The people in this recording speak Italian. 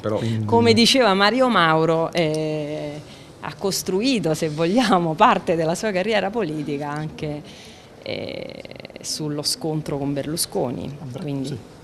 Però... Quindi... Come diceva Mario Mauro, eh, ha costruito, se vogliamo, parte della sua carriera politica anche eh, sullo scontro con Berlusconi. Quindi... Sì